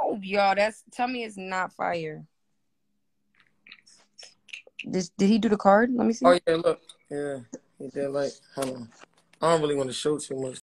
No, y'all. That's tell me it's not fire. This did he do the card? Let me see. Oh yeah, look, yeah, he did like. Hold on, I don't really want to show too much.